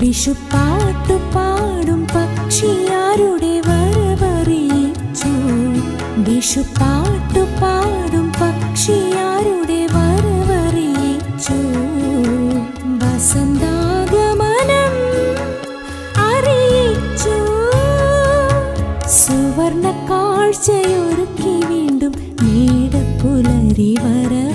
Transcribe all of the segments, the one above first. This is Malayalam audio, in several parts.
വിഷുപ്പാട്ടു പാടും പക്ഷിയാരുടെ വരവറിയിച്ചു. വിഷുപ്പാട്ടു കാഴ്ചയൊരുക്കി വീണ്ടും നീടപ്പുലരി വരവായി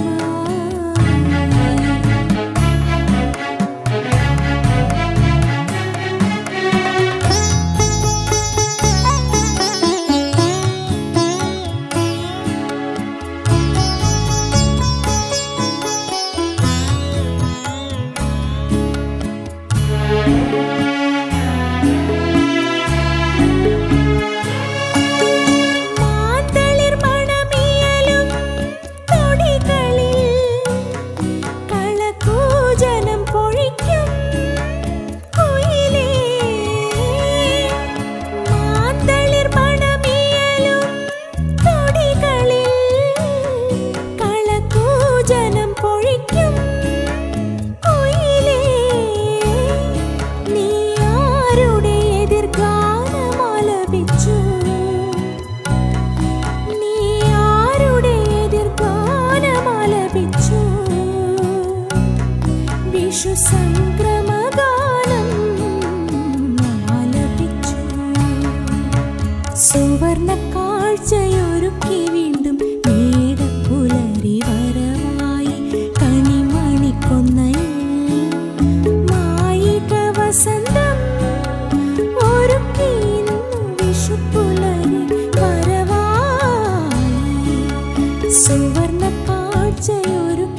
യേശു സംക്രമഗാനം ആലപിച്ചു. സുവർണ കാഴ്ചയൊരുക്കി വീണ്ടും മേടപ്പുലരി വരവായി കണിമണിക്കൊന്നയിൽ ഒരുക്കി വിഷുപ്പുലരി വരവായി. സുവർണ കാഴ്ചയൊരുക്കി